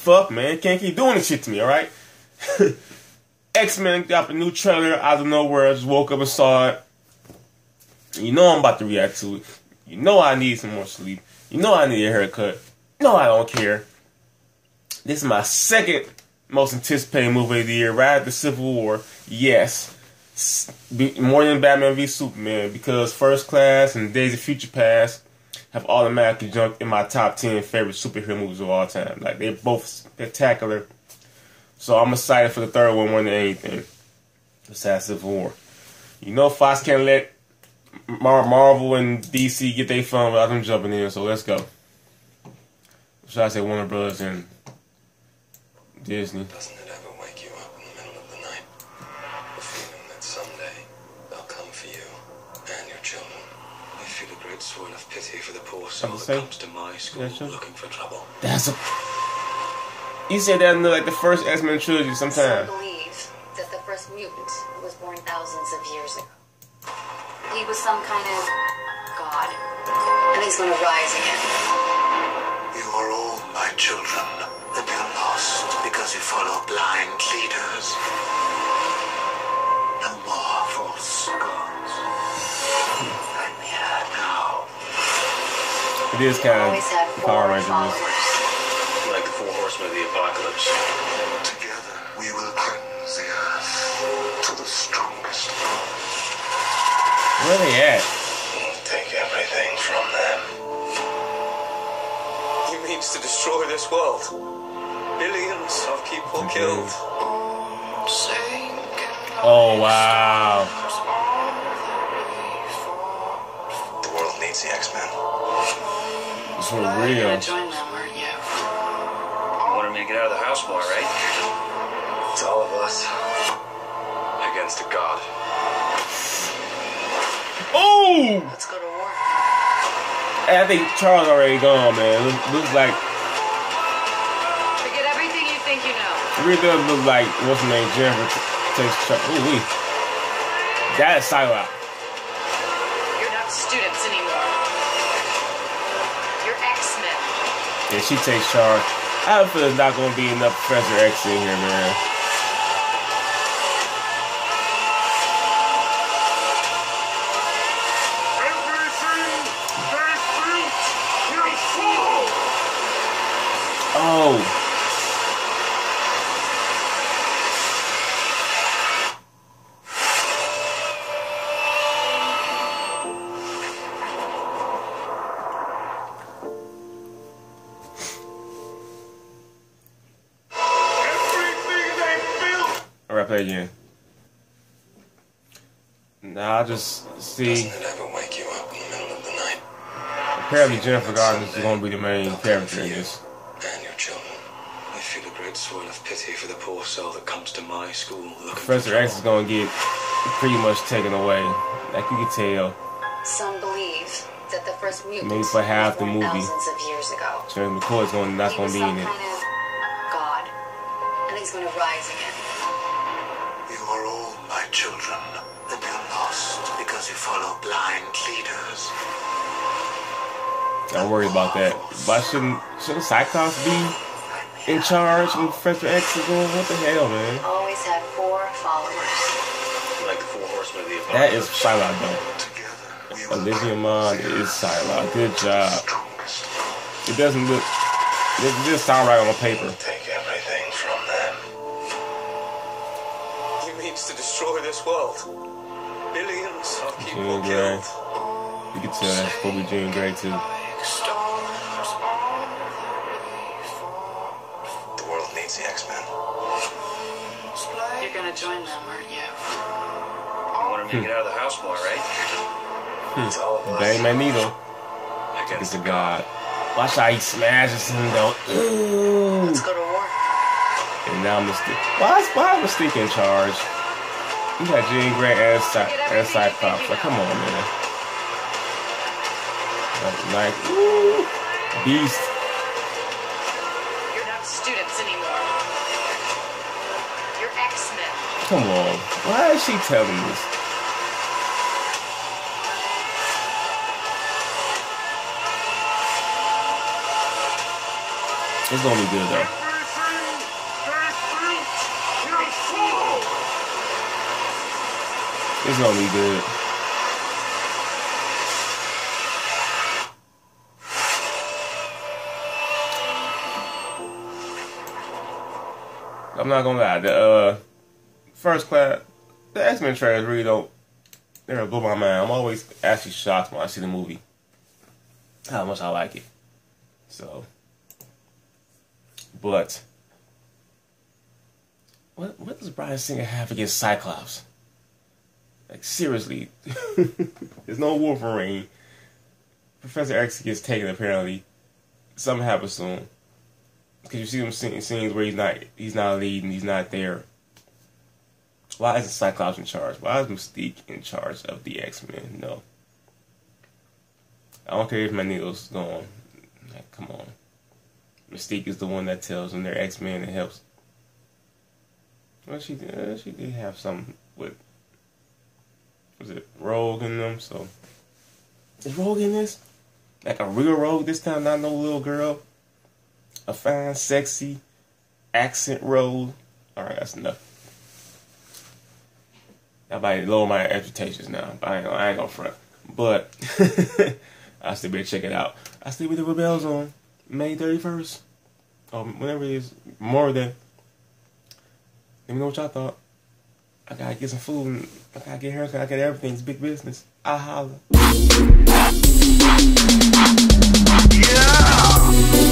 fuck, man? Can't keep doing this shit to me, alright? X Men got a new trailer out of nowhere. I just woke up and saw it. You know I'm about to react to it. You know I need some more sleep. You know I need a haircut. No, I don't care. This is my second most anticipated movie of the year, right after Civil War. Yes. More than Batman v Superman because First Class and Days of Future Past have automatically jumped in my top 10 favorite superhero movies of all time. Like, they're both spectacular. So I'm excited for the third one more than anything. Besides Civil War. You know Fox can't let Mar- Marvel and DC get their fun without them jumping in, so let's go. Should I say Warner Brothers and Disney? I feel a great swirl of pity for the poor soul that comes to my school Yeah, sure. looking for trouble. That's a. You said that in the, like the first X Men trilogy Some sometime. believe that the first mutant was born thousands of years ago. He was some kind of god, and he's going to rise again. You are all my children, and you're lost because you follow blind leaders. It is kind of four Power Rangers. followers. Like the four horsemen of the apocalypse. Together we will cleanse the earth to the strongest. Where they at? Take everything from them. He means to destroy this world. Billions of people killed. Oh wow. The world needs the X-Men. It's for You're uh, real. going to join them, aren't you? You wanted me to get out of the house more, right? It's all of us. Against a god. Oh! Let's go to war. I think Charles already gone, man. Looks, looks like Forget everything you think you know. it really does look like what's her name, Jennifer takes Charles. Ooh wee. That is Psylocke. You're not students anymore. You're X-Men. Yeah, she takes charge. I feeling there's not gonna be enough Professor X in here, man. Alright, play again. Nah, I just see. Doesn't ever wake you up in the middle of the night? Apparently, Jennifer Garner is going to be the main character in this. And your children. I feel a great swirl of pity for the poor soul that comes to my school looking Professor for X is going to get pretty much taken away. Like you can tell, Some believe that the first mutant Maybe for half the movie. thousands of years ago. Jeremy McCoy is going not he gonna be in it. kind of god, and he's going to rise again. You are all my children, and you're lost because you follow blind leaders. I'm worried about that. But shouldn't shouldn't Cyclops be in charge when Professor X is going? What the hell, man? Always had four followers. Like the four horsemen of the That apocalypse. is Psylocke though. Together we will Olivia Munn is Psylocke. Good job. It doesn't look. It just sound right on paper. Take everything from them. He means to destroy this world. Billions of people Jean Grey. killed. You can tell that's supposed to Jean Grey too. The world needs the X-Men. You're going to join them, aren't you? You wanted me to get out of the house more, right? Hmm. It's all of us. Bang Magneto Against is a a god. Watch how he smashes him though. Ooh. Let's go to war. And now Mystique. Why is why is Mystique in charge? You got Jean and, Cy- and Cyclops. Like, come on, man. Like, like, ooh, Beast. You're not students anymore. You're X-Men. Come on. Why is she telling this? It's gonna be good though. It's gonna be good. I'm not gonna lie. The uh, first class, the X Men trailers really don't. They don't blow my mind. I'm always actually shocked when I see the movie. How much I like it. So, but what what does Bryan Singer have against Cyclops? Like seriously, there's no Wolverine. Professor X gets taken apparently. Something happens soon. Because you see them scenes, scenes where he's not he's not leading, he's not there. Why isn't Cyclops in charge? Why is Mystique in charge of the X Men? No. I don't care if Magneto's gone. Like, come on. Mystique is the one that tells them they're X Men and helps. Well, she uh, she did have some with was it Rogue in them? So is Rogue in this? Like a real Rogue this time, not no little girl. A fine, sexy accent Rogue. All right, that's enough. I might lower my expectations now. I ain't, I ain't gonna front, but I still better check it out. I still be the Rebels on May thirty first, or oh, whenever it is. More than. Let me know what y'all thought. I gotta get some food. I gotta get haircut. I gotta get everything. It's big business. I holla. Yeah!